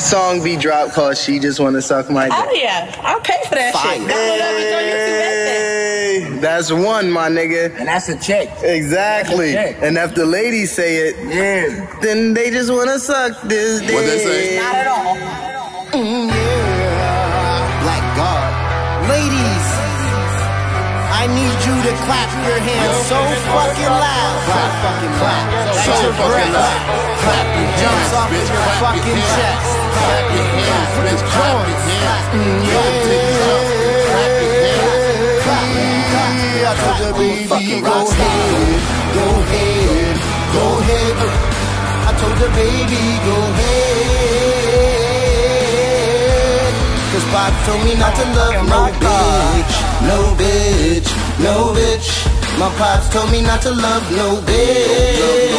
Song be dropped called "She Just Wanna Suck My Dick." Oh yeah, I'll pay for that Fire. shit. Download that bitch on YouTube right there. Hey, that's one, my nigga. And that's a check. Exactly. A check. And if the ladies say it, Yeah. then they just wanna suck this dick. What they say? Not at all. Mm, Black God. Ladies, I need you to clap your hands so fucking loud. Clap, fucking clap. Your loud. Clap your jumps off of bitch, your clap your fucking hands. chest. Clap your hands, bitch. Clap your hands. Yo, titties up. Clap your hands. I told you, baby, go ahead, go ahead, go ahead. I told you, baby, go ahead. Cause Pop told me not to love no bitch, no bitch, no bitch. My pops told me not to love no bitch.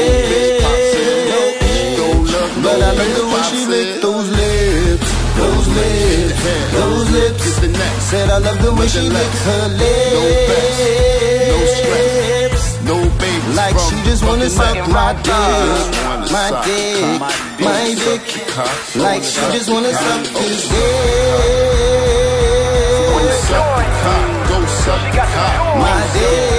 But I love the way she licked those lips, those lips, those lips. Get the next. Said I love the way she licked her No best, no stress, lips. no babies. Like she just wanna suck my dick, my dick, my dick. Like she just wanna suck this Go dick, suck the cock. Go suck my dick,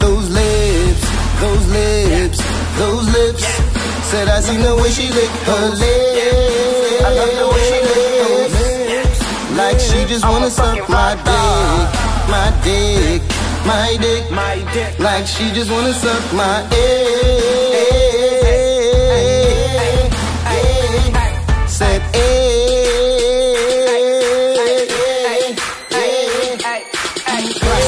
Said I seen the way she licked her lips. I love the way she licked those lips. Like she just wanna suck my dick, my dick, my dick. Like she just wanna suck my dick. Said, eh.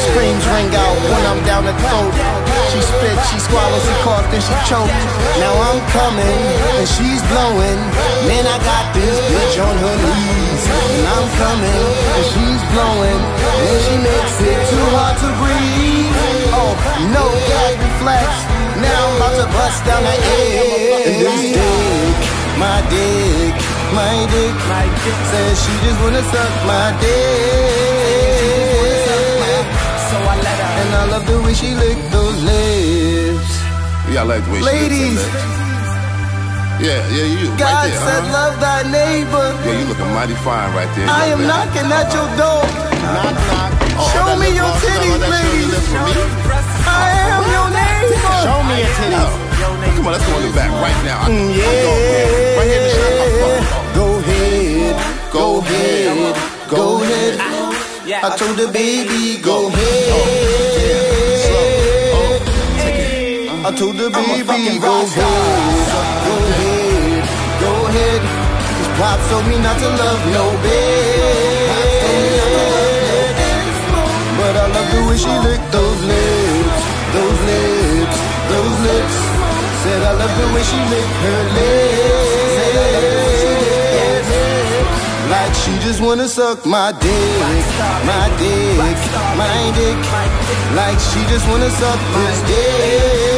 Screams ring out when I'm down the throat. She spit, she swallows, she coughed, then she choked. Now I'm coming, and she's blowing. Man, I got this bitch on her knees. And I'm coming, and she's blowing. And she makes it too hard to breathe. Oh, no gag reflex. Now I'm about to bust down the air. And this dick, my dick, my dick, says she just wanna suck my dick. And I love the way she licked lips. Yeah, I like the way she Ladies. looks that. Yeah, yeah, you God right there. said, huh? love thy neighbor. Yeah, you looking mighty fine right there. I am lady. knocking at your door. Knock, knock. Oh, Show me your titties, ladies. I am your neighbor. Show me your No. Come on, let's go in the back right now. Mm, I'm right here shot. Go ahead, Go ahead. go ahead. I told the baby, go ahead. I told the baby, go ahead, go ahead, go ahead. Cause Pop told me not to love no bitch. But I love the way she licked those lips, those lips, those lips. Said I love the way she licked her lips. Like she just wanna suck my dick, my dick, my dick. Like she just wanna suck this dick.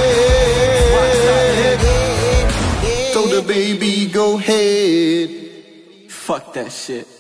So the baby go ahead. Fuck that shit.